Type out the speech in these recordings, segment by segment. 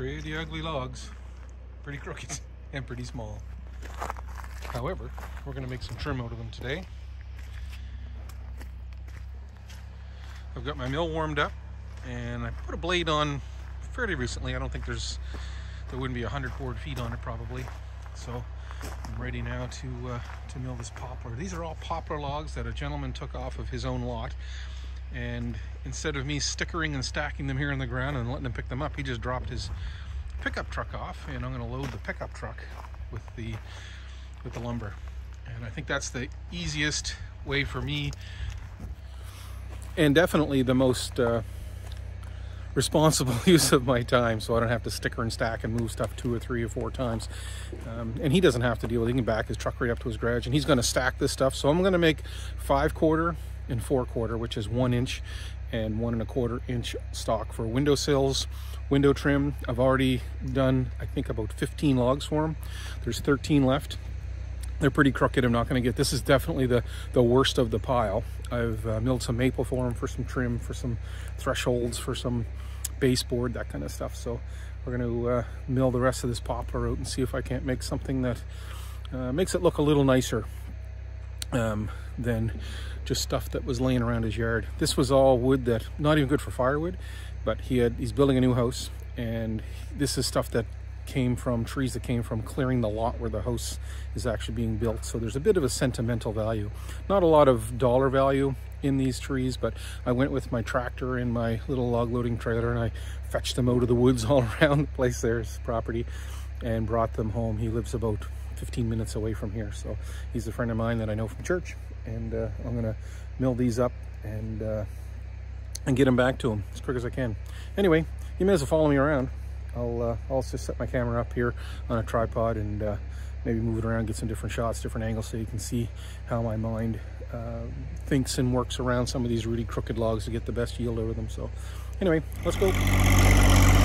Pretty ugly logs, pretty crooked and pretty small. However, we're going to make some trim out of them today. I've got my mill warmed up and I put a blade on fairly recently. I don't think there's, there wouldn't be a hundred board feet on it probably. So I'm ready now to, uh, to mill this poplar. These are all poplar logs that a gentleman took off of his own lot. And instead of me stickering and stacking them here on the ground and letting him pick them up, he just dropped his pickup truck off and I'm gonna load the pickup truck with the, with the lumber. And I think that's the easiest way for me and definitely the most uh, responsible use of my time so I don't have to sticker and stack and move stuff two or three or four times. Um, and he doesn't have to deal with it. He can back his truck right up to his garage and he's going to stack this stuff. So I'm going to make five quarter and four quarter, which is one inch and one and a quarter inch stock for windowsills, window trim. I've already done, I think, about 15 logs for them. There's 13 left they're pretty crooked. I'm not going to get, this is definitely the, the worst of the pile. I've uh, milled some maple for them for some trim, for some thresholds, for some baseboard, that kind of stuff. So we're going to uh, mill the rest of this poplar out and see if I can't make something that uh, makes it look a little nicer um, than just stuff that was laying around his yard. This was all wood that, not even good for firewood, but he had, he's building a new house and this is stuff that came from trees that came from clearing the lot where the house is actually being built. So there's a bit of a sentimental value. Not a lot of dollar value in these trees, but I went with my tractor and my little log loading trailer and I fetched them out of the woods all around the place there's property and brought them home. He lives about 15 minutes away from here. So he's a friend of mine that I know from church and uh, I'm gonna mill these up and uh, and get them back to him as quick as I can. Anyway, you may as well follow me around. I'll, uh, I'll just set my camera up here on a tripod and uh, maybe move it around, get some different shots, different angles so you can see how my mind uh, thinks and works around some of these really crooked logs to get the best yield of them. So anyway, let's go.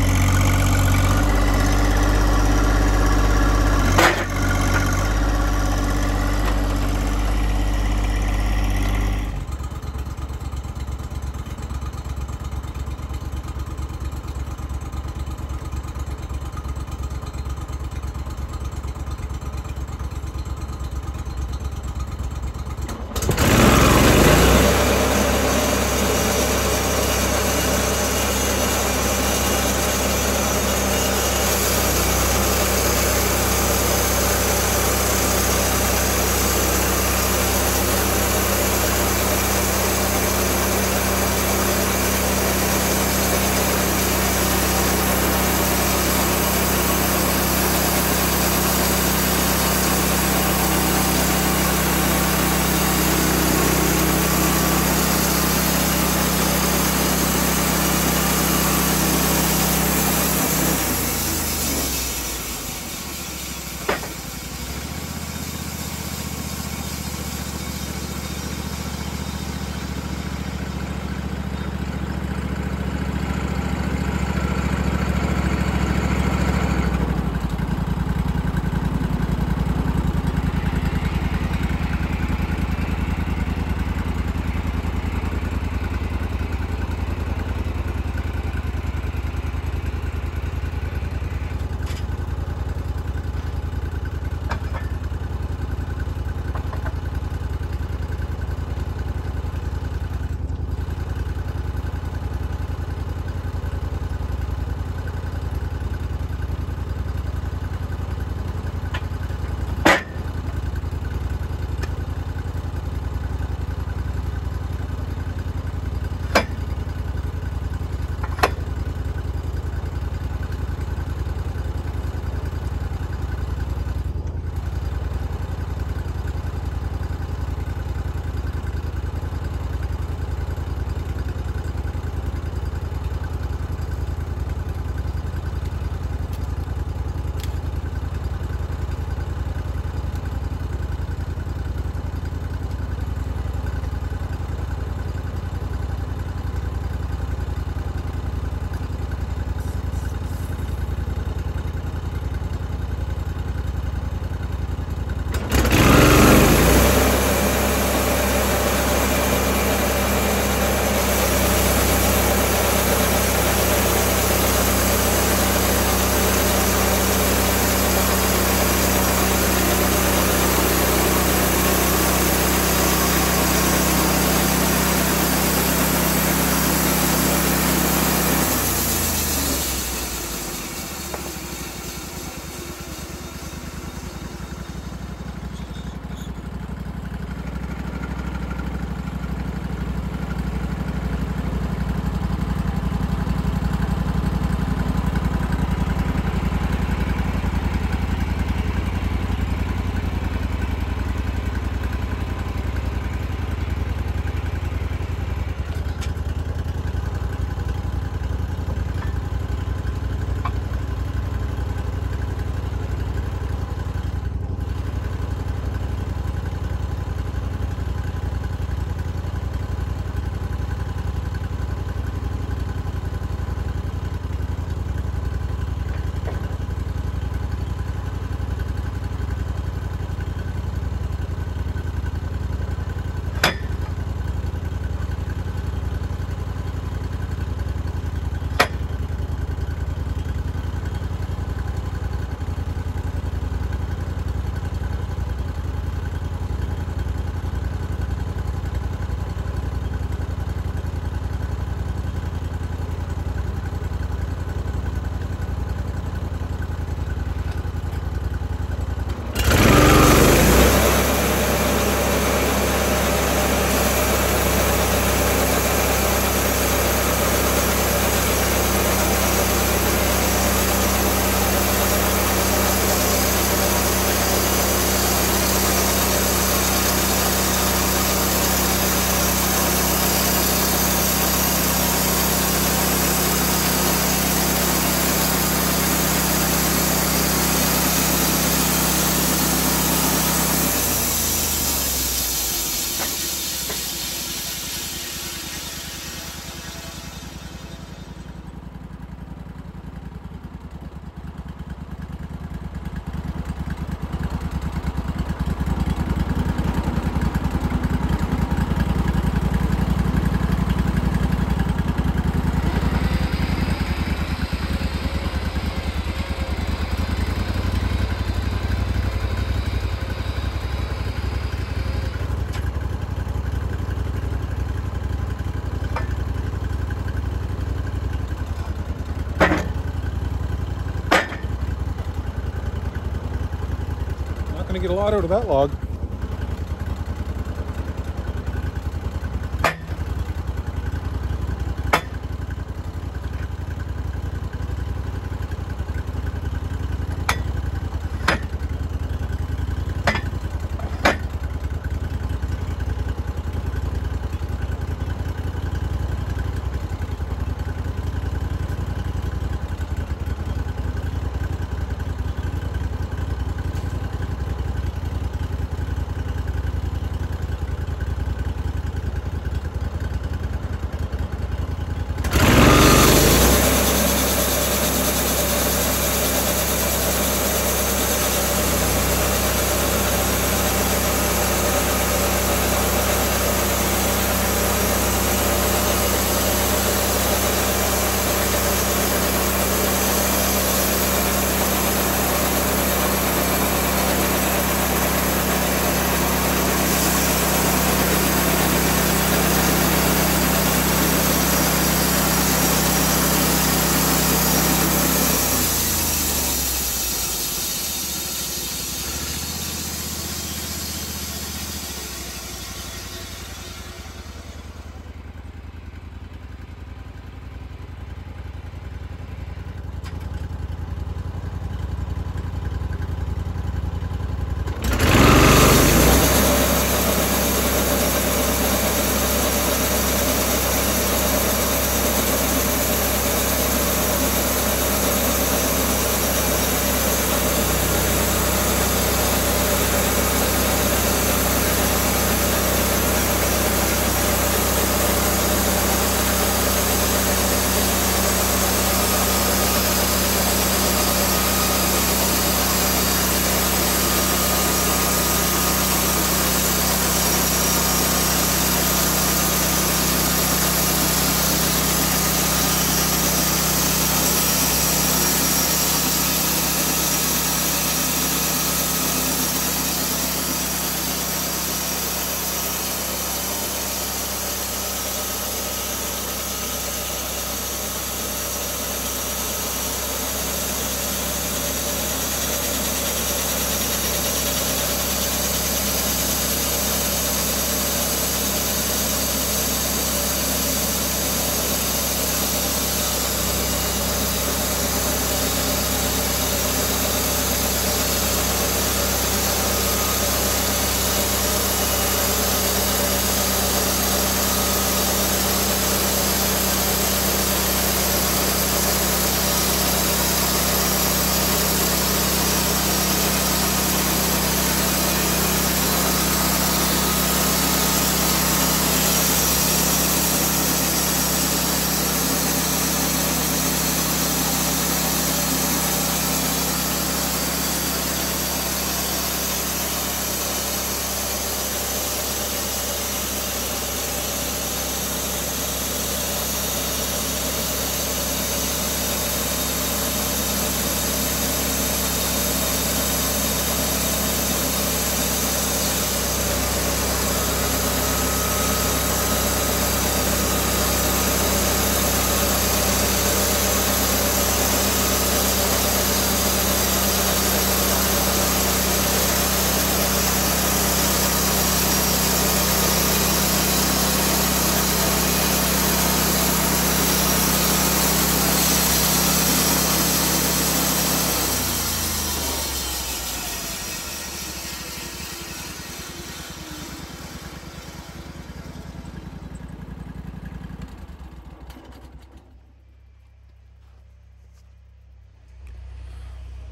Get a lot out of that log.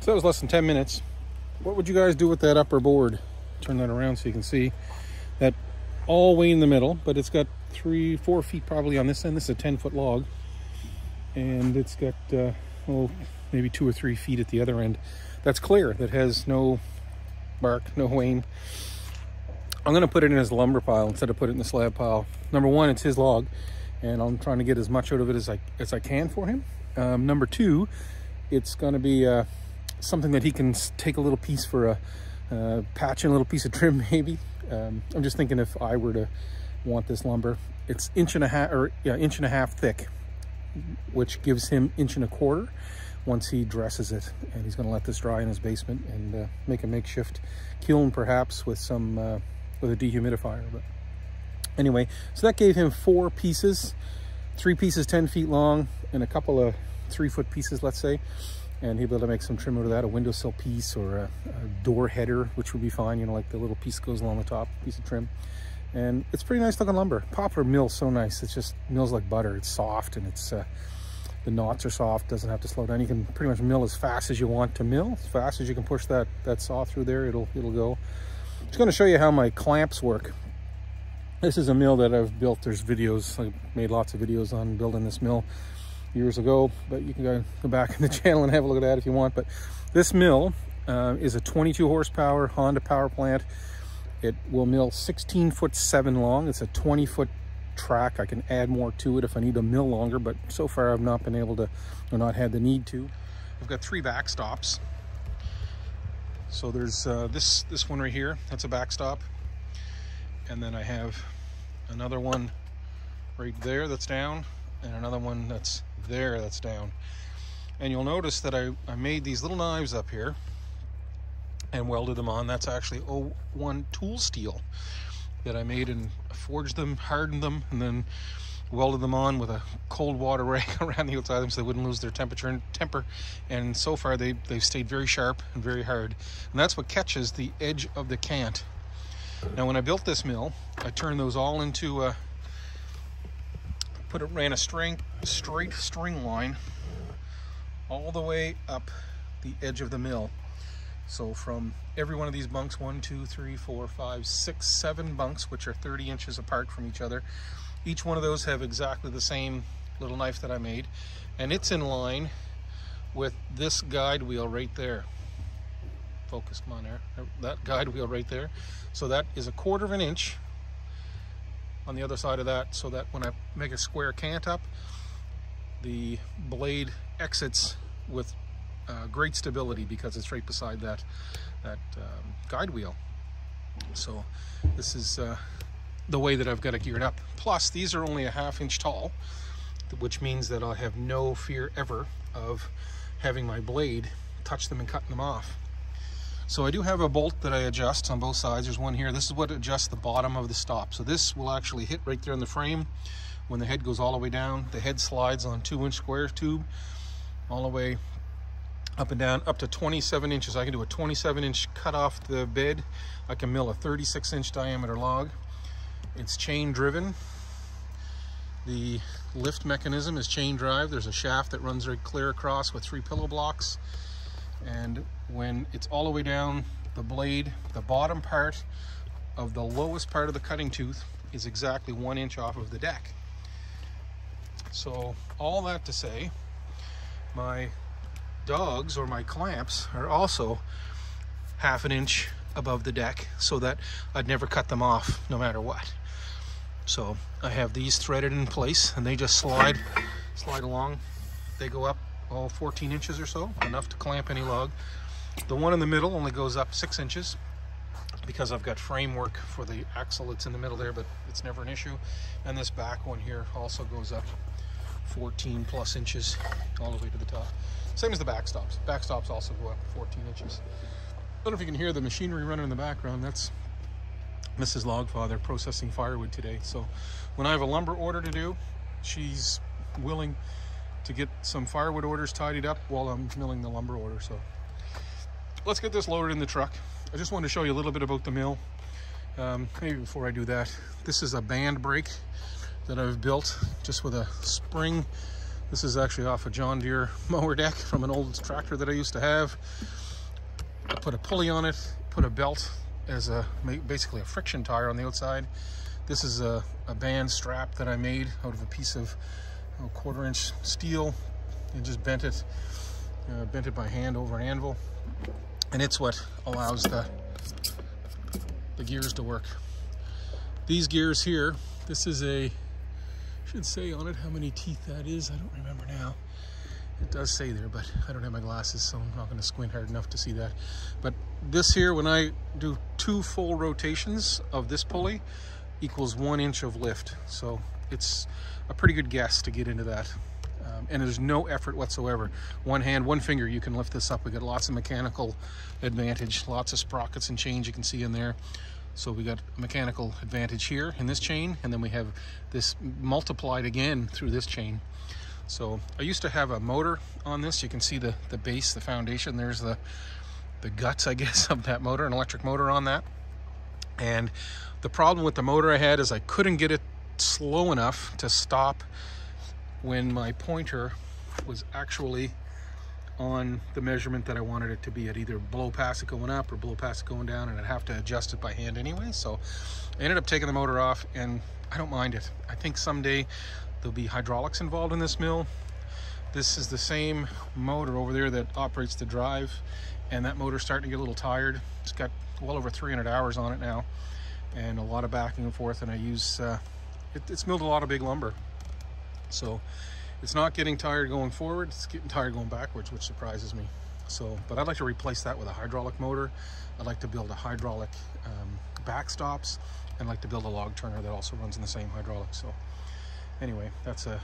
So that was less than 10 minutes. What would you guys do with that upper board? Turn that around so you can see that all way in the middle, but it's got three, four feet probably on this end. This is a 10 foot log. And it's got, uh, well, maybe two or three feet at the other end. That's clear, that has no bark, no wane. I'm gonna put it in his lumber pile instead of put it in the slab pile. Number one, it's his log, and I'm trying to get as much out of it as I as I can for him. Um, number two, it's gonna be uh, something that he can take a little piece for a uh, patch and a little piece of trim maybe. Um, I'm just thinking if I were to want this lumber, it's inch and a half or yeah, inch and a half thick, which gives him inch and a quarter, once he dresses it. And he's going to let this dry in his basement and uh, make a makeshift kiln perhaps with some uh, with a dehumidifier. But anyway, so that gave him four pieces, three pieces 10 feet long and a couple of three foot pieces, let's say. And he'll be able to make some trim out of that, a windowsill piece or a, a door header, which would be fine, you know, like the little piece goes along the top, piece of trim. And it's pretty nice looking lumber. Poplar mills so nice. It's just mills like butter. It's soft and it's uh, the knots are soft, doesn't have to slow down. You can pretty much mill as fast as you want to mill, as fast as you can push that, that saw through there, it'll, it'll go. Just gonna show you how my clamps work. This is a mill that I've built. There's videos, I made lots of videos on building this mill years ago, but you can go, go back in the channel and have a look at that if you want. But this mill uh, is a 22 horsepower Honda power plant. It will mill 16 foot seven long. It's a 20 foot track. I can add more to it if I need to mill longer, but so far I've not been able to, or not had the need to. I've got three backstops. So there's uh, this, this one right here, that's a backstop. And then I have another one right there that's down and another one that's there that's down. And you'll notice that I, I made these little knives up here and welded them on. That's actually O1 tool steel that I made and forged them, hardened them, and then welded them on with a cold water rag around the outside of them so they wouldn't lose their temperature and temper. And so far they, they've stayed very sharp and very hard. And that's what catches the edge of the cant. Now when I built this mill, I turned those all into a, put it, ran a string, straight string line all the way up the edge of the mill. So from every one of these bunks, one, two, three, four, five, six, seven bunks, which are 30 inches apart from each other. Each one of those have exactly the same little knife that I made. And it's in line with this guide wheel right there. Focus, on there. That guide wheel right there. So that is a quarter of an inch on the other side of that so that when I make a square cant up, the blade exits with uh, great stability because it's right beside that, that um, guide wheel. So this is uh, the way that I've got it geared up. Plus these are only a half inch tall, which means that I'll have no fear ever of having my blade touch them and cutting them off. So I do have a bolt that I adjust on both sides. There's one here. This is what adjusts the bottom of the stop. So this will actually hit right there in the frame when the head goes all the way down. The head slides on two inch square tube all the way up and down up to 27 inches. I can do a 27 inch cut off the bed. I can mill a 36 inch diameter log. It's chain driven. The lift mechanism is chain drive. There's a shaft that runs right clear across with three pillow blocks. And when it's all the way down the blade, the bottom part of the lowest part of the cutting tooth is exactly one inch off of the deck. So all that to say, my dogs or my clamps are also half an inch above the deck so that I'd never cut them off no matter what. So I have these threaded in place and they just slide, slide along. They go up all 14 inches or so, enough to clamp any log. The one in the middle only goes up six inches because I've got framework for the axle that's in the middle there, but it's never an issue. And this back one here also goes up 14 plus inches all the way to the top. Same as the backstops. Backstops also go up 14 inches. I don't know if you can hear the machinery running in the background. That's Mrs. Logfather processing firewood today. So when I have a lumber order to do, she's willing to get some firewood orders tidied up while I'm milling the lumber order. So let's get this loaded in the truck. I just wanted to show you a little bit about the mill. Um, maybe before I do that, this is a band brake that I've built just with a spring. This is actually off a John Deere mower deck from an old tractor that I used to have. I put a pulley on it, put a belt as a basically a friction tire on the outside. This is a, a band strap that I made out of a piece of quarter inch steel and just bent it, uh, bent it by hand over an anvil. And it's what allows the, the gears to work. These gears here, this is a should say on it how many teeth that is. I don't remember now. It does say there, but I don't have my glasses, so I'm not going to squint hard enough to see that. But this here, when I do two full rotations of this pulley, equals one inch of lift. So it's a pretty good guess to get into that. Um, and there's no effort whatsoever. One hand, one finger, you can lift this up. We got lots of mechanical advantage, lots of sprockets and chains you can see in there. So we got mechanical advantage here in this chain, and then we have this multiplied again through this chain. So I used to have a motor on this. You can see the, the base, the foundation. There's the, the guts, I guess, of that motor, an electric motor on that. And the problem with the motor I had is I couldn't get it slow enough to stop when my pointer was actually on the measurement that I wanted it to be at either blow past it going up or blow past it going down and I'd have to adjust it by hand anyway. So I ended up taking the motor off and I don't mind it. I think someday there'll be hydraulics involved in this mill. This is the same motor over there that operates the drive and that motor's starting to get a little tired. It's got well over 300 hours on it now and a lot of backing and forth and I use uh, it, it's milled a lot of big lumber so it's not getting tired going forward, it's getting tired going backwards, which surprises me. So, but I'd like to replace that with a hydraulic motor. I'd like to build a hydraulic um, backstops and like to build a log turner that also runs in the same hydraulic. So anyway, that's a,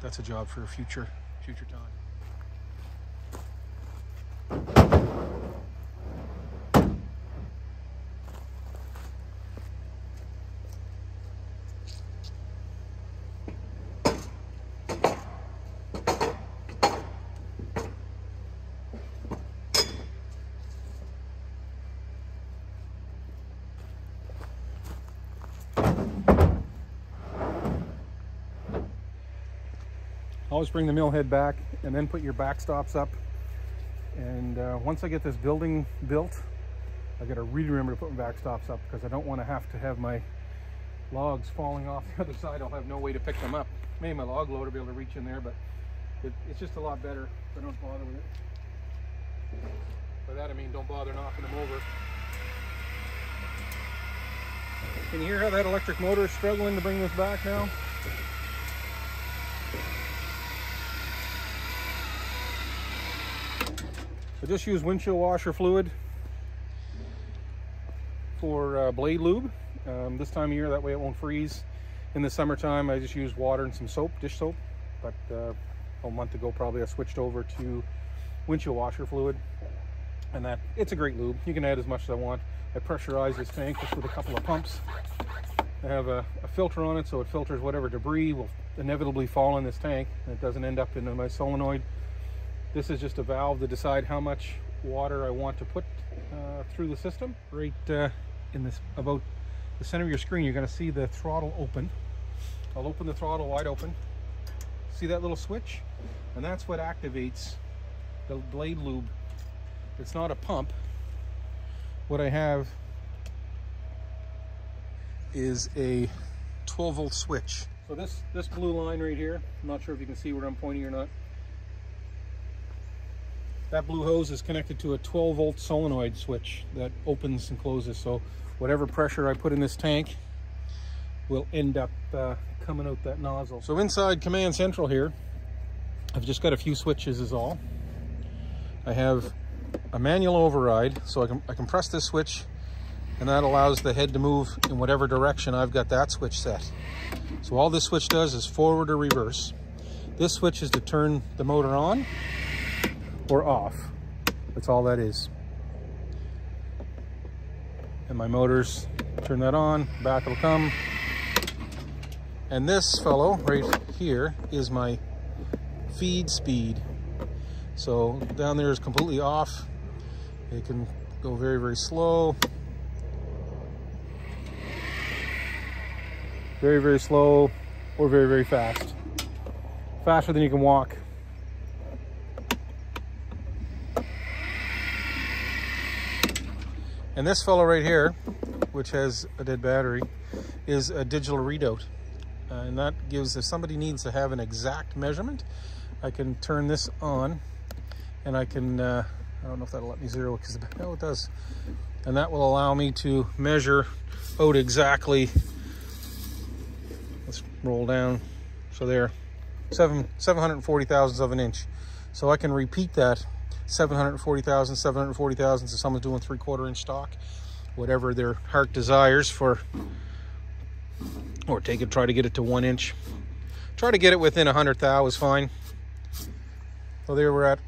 that's a job for a future, future time. Always bring the mill head back and then put your backstops up. And uh, once I get this building built, I gotta really remember to put my backstops up because I don't want to have to have my logs falling off the other side. I'll have no way to pick them up. Maybe my log loader will be able to reach in there, but it, it's just a lot better if I don't bother with it. By that I mean don't bother knocking them over. Can you hear how that electric motor is struggling to bring this back now? I just use windshield washer fluid for uh, blade lube. Um, this time of year that way it won't freeze. In the summertime I just use water and some soap dish soap. But uh, a month ago probably I switched over to windshield washer fluid. And that it's a great lube. You can add as much as I want. I pressurize this tank just with a couple of pumps. I have a, a filter on it so it filters whatever debris will inevitably fall in this tank. And it doesn't end up in my solenoid this is just a valve to decide how much water I want to put uh, through the system. Right uh, in this, about the center of your screen, you're gonna see the throttle open. I'll open the throttle wide open. See that little switch? And that's what activates the blade lube. It's not a pump. What I have is a 12 volt switch. So this, this blue line right here, I'm not sure if you can see where I'm pointing or not, that blue hose is connected to a 12 volt solenoid switch that opens and closes. So whatever pressure I put in this tank will end up uh, coming out that nozzle. So inside command central here, I've just got a few switches is all. I have a manual override, so I can, I can press this switch and that allows the head to move in whatever direction I've got that switch set. So all this switch does is forward or reverse. This switch is to turn the motor on or off. That's all that is. And my motors, turn that on, back will come. And this fellow right here is my feed speed. So down there is completely off. It can go very, very slow. Very, very slow or very, very fast. Faster than you can walk. And this fellow right here, which has a dead battery, is a digital readout. Uh, and that gives, if somebody needs to have an exact measurement, I can turn this on and I can, uh, I don't know if that'll let me zero because, no, it does. And that will allow me to measure out exactly, let's roll down. So there, seven, 740 thousandths of an inch. So I can repeat that 740,000, 740,000 so someone's doing three quarter inch stock, whatever their heart desires for, or take it, try to get it to one inch. Try to get it within a hundred thou is fine. So there we're at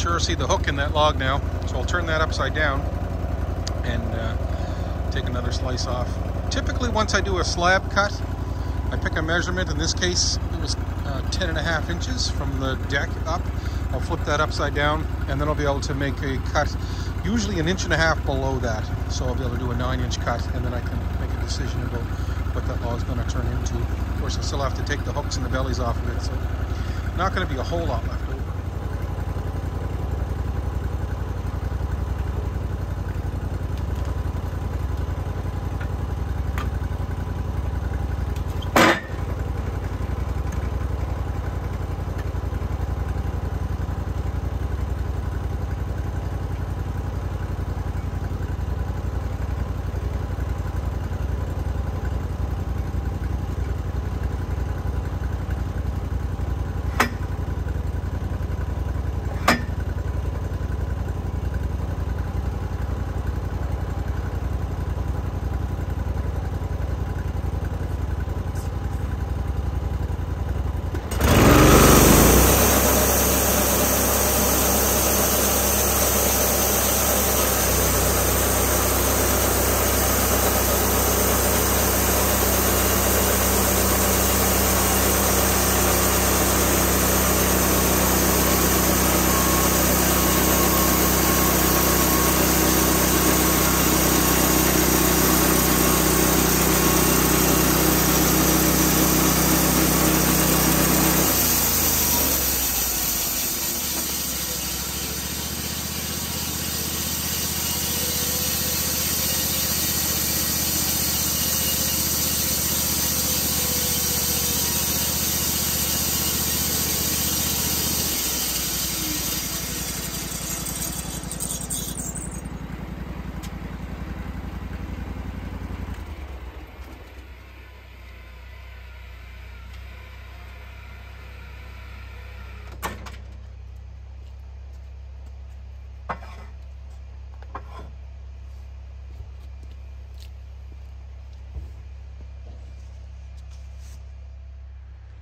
sure see the hook in that log now. So I'll turn that upside down and uh, take another slice off. Typically once I do a slab cut, I pick a measurement. In this case, it was uh, 10 and a half inches from the deck up. I'll flip that upside down and then I'll be able to make a cut usually an inch and a half below that. So I'll be able to do a nine inch cut and then I can make a decision about what that log is going to turn into. Of course, I still have to take the hooks and the bellies off of it, so not going to be a whole lot left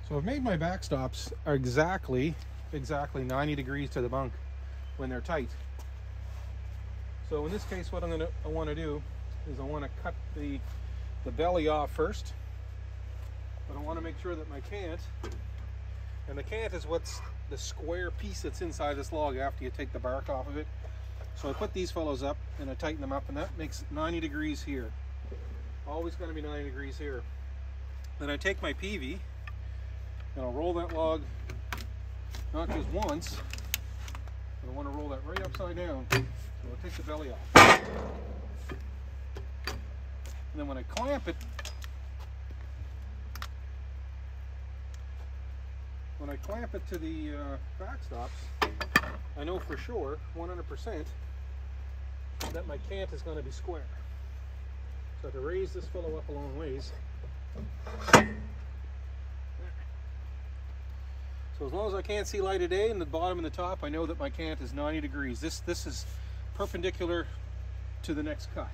So I've made my backstops are exactly, exactly 90 degrees to the bunk when they're tight. So in this case, what I'm gonna, I wanna do is I wanna cut the, the belly off first, but I wanna make sure that my cant, and the cant is what's the square piece that's inside this log after you take the bark off of it. So I put these fellows up and I tighten them up and that makes 90 degrees here. Always gonna be 90 degrees here. Then I take my peavey And I'll roll that log not just once, but I want to roll that right upside down. So I'll take the belly off. And then when I clamp it, when I clamp it to the uh, backstops, I know for sure, 100%, that my cant is going to be square. So to raise this fellow up a long ways. So as long as I can't see light of day in the bottom and the top, I know that my cant is 90 degrees. This, this is perpendicular to the next cut.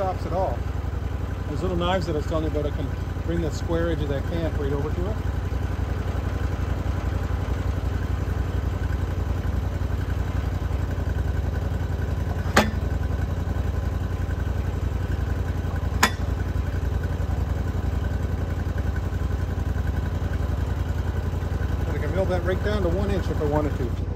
Backstops at all. Those little knives that I was telling you about, I can bring the square edge of that cant right over to it. I can mill that right down to one inch if I wanted to.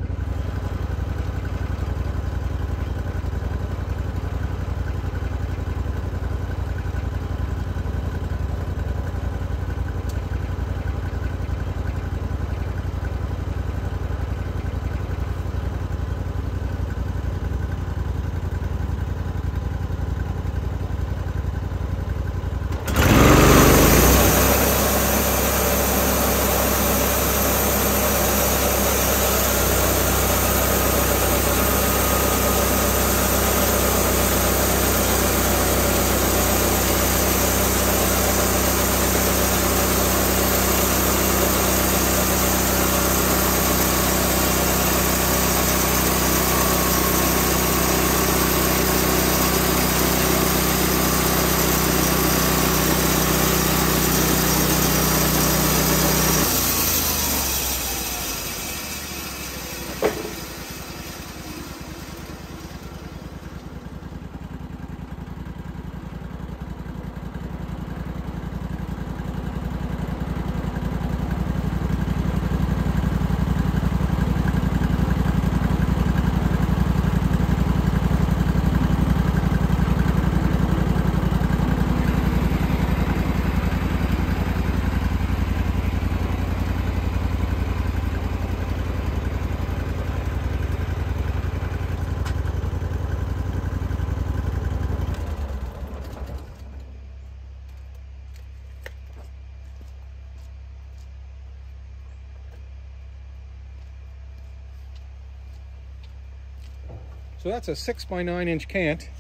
So that's a six by nine inch cant.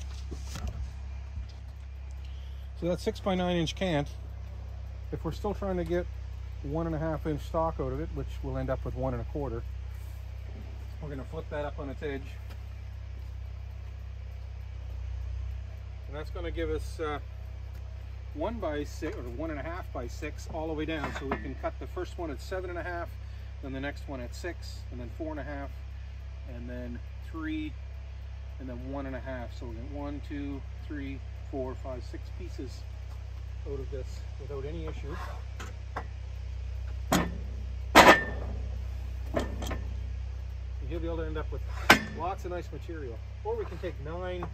So that's six by nine inch cant. If we're still trying to get one and a half inch stock out of it, which we'll end up with one and a quarter, we're gonna flip that up on its edge. And that's gonna give us uh, one by six, or one and a half by six all the way down. So we can cut the first one at seven and a half, then the next one at six, and then four and a half, and then three, and then one and a half. So we get one, two, three, four, five, six pieces out of this without any issue. And You'll be able to end up with lots of nice material. Or we can take nine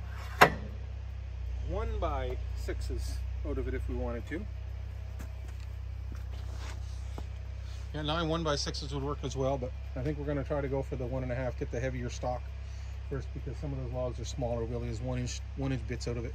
one by sixes out of it if we wanted to. Yeah, nine one by sixes would work as well, but I think we're going to try to go for the one and a half, get the heavier stock first because some of those logs are smaller, really is one inch one inch bits out of it.